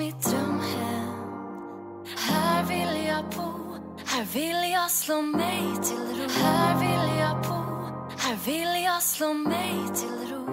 mitt drömhem. Här vill jag bo, här vill jag slå mig till ro. Här vill jag bo, här vill jag slå mig till ro.